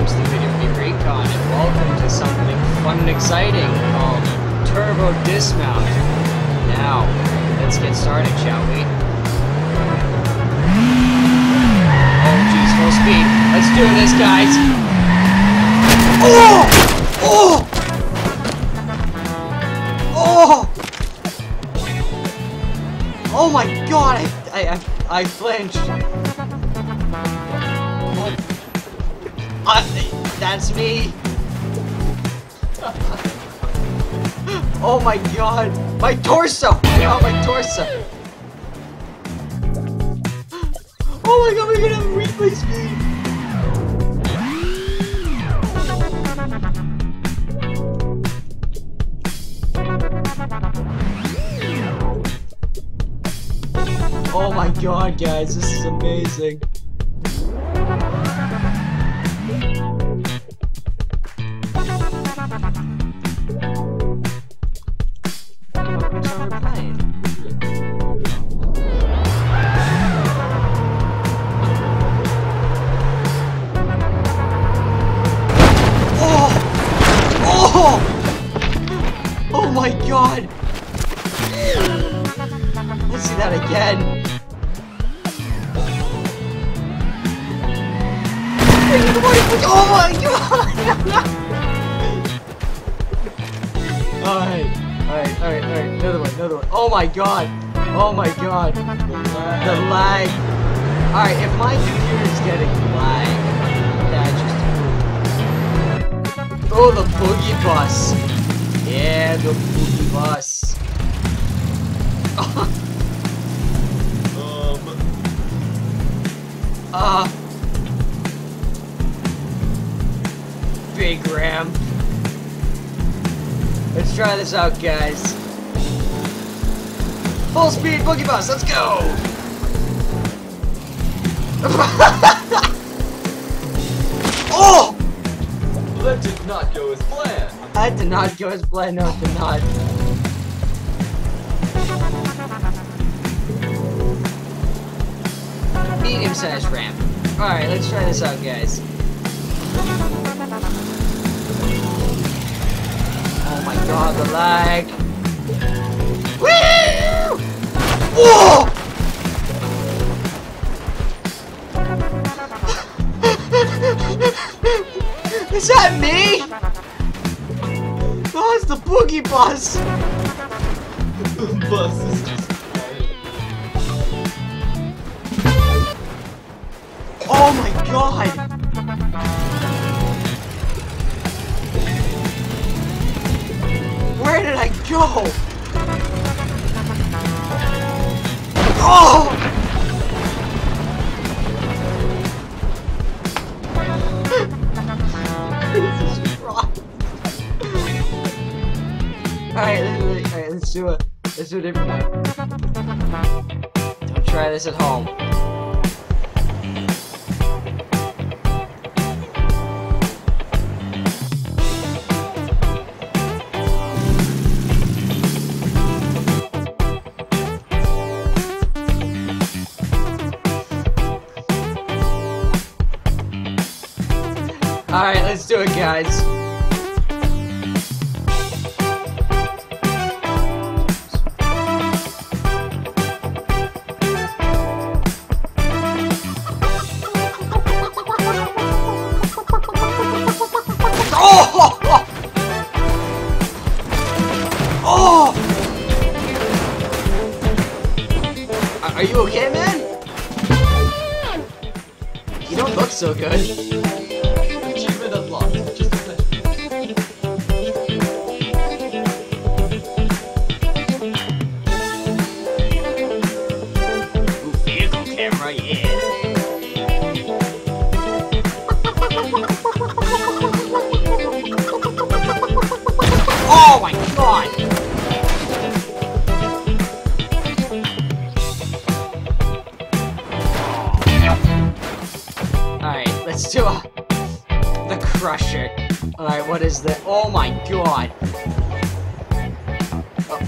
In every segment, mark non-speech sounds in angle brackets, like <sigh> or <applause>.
Greetings to Video Game Recon and welcome to something fun and exciting called Turbo Dismount. Now, let's get started, shall we? Oh geez, full speed. Let's do this, guys! Oh! Oh! Oh! Oh my god, I, I, I, I flinched. Me. oh my god, my torso! Oh, my torso! Oh my god, we're gonna have replay speed! Oh my god, guys, this is amazing. God! Let's see that again. Oh my god! <laughs> alright, alright, alright, alright. Another one, another one. Oh my god! Oh my god! The lag. Alright, if my computer's getting lag, that just. Oh, the boogie bus! Yeah, the boogie bus. Um, Uh. Big ramp. Let's try this out, guys. Full speed boogie bus, let's go! <laughs> planned. Did not no, it did not. Medium sized ramp. Alright, let's try this out, guys. Oh my god, the lag. Woo! Whoa! <laughs> Is that me? It's the boogie bus. The <laughs> bus is just. Oh my god! Where did I go? Let's. Don't try this at home. Alright, let's do it, guys. Are- you okay, man? You don't look so good. Achievement unlocked. Camera, yeah. Let's do a the crusher. Alright, what is the oh my god.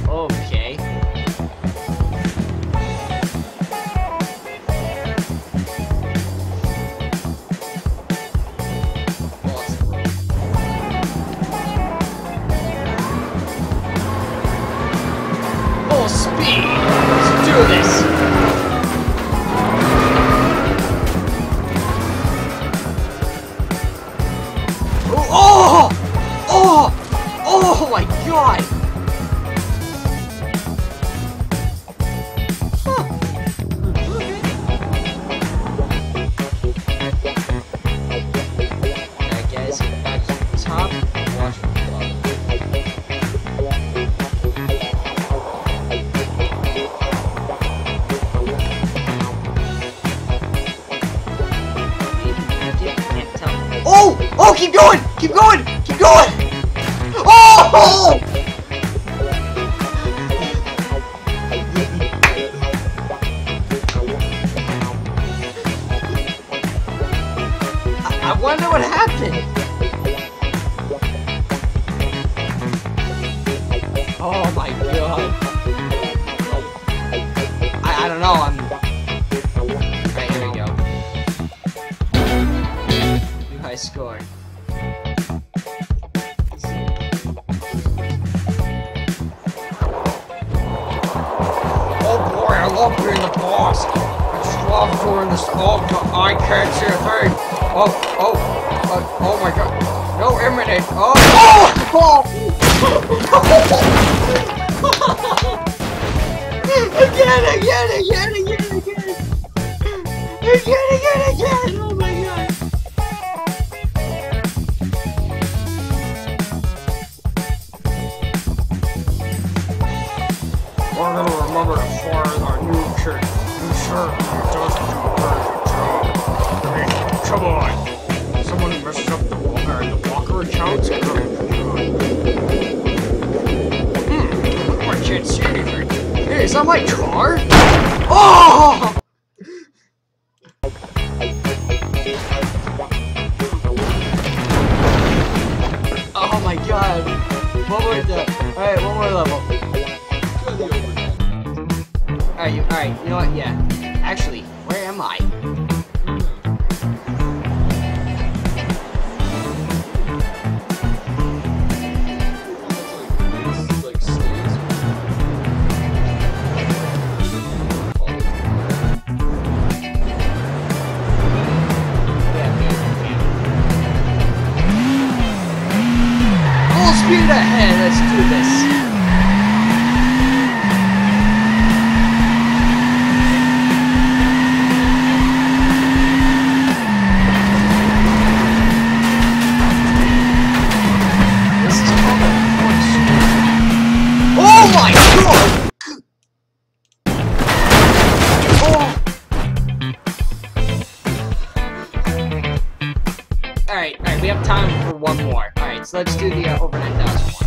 Oh, okay. Keep going! Keep going! Keep going! Oh! I, wonder what happened. Oh my god. I, I don't know, I'm... Right, here we go. New high score. The love doing this. Oh, God, I can't see a thing. Oh, oh, uh, oh my god. No imminent. Oh, oh, <laughs> oh. again, again, again, again, again. Again, again, again. Come on. Someone messed up the walker the walker accounts. Hmm, I can't. Hey, is that my car? Oh! Oh my god. One more. Alright, one more level. Alright, you alright, you know what? Yeah. Actually, we have time for one more. Alright, so let's do the uh, over 9,000 one.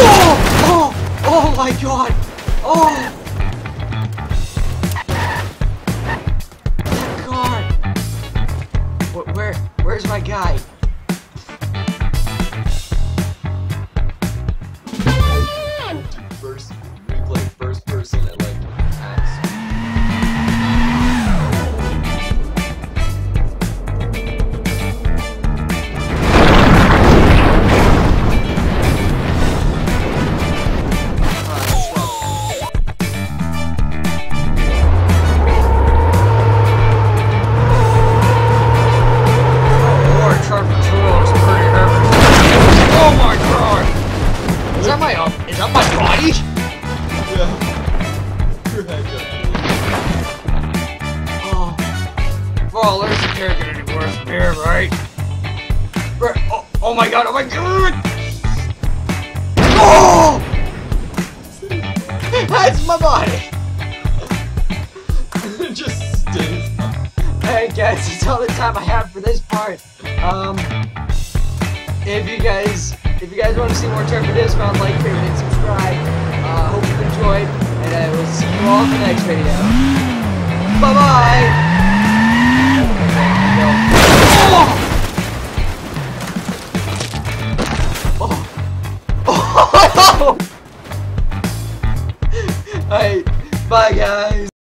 Oh! Oh! Oh my god! Oh! Oh, my god, oh my god! Oh! <gasps> That's my body! <laughs> just stays. Alright guys, that's all the time I have for this part. Um, if you guys, if you guys want to see more Turbo Dismount, like, favorite, and subscribe. Uh, hope you enjoyed, and I will see you all in the next video.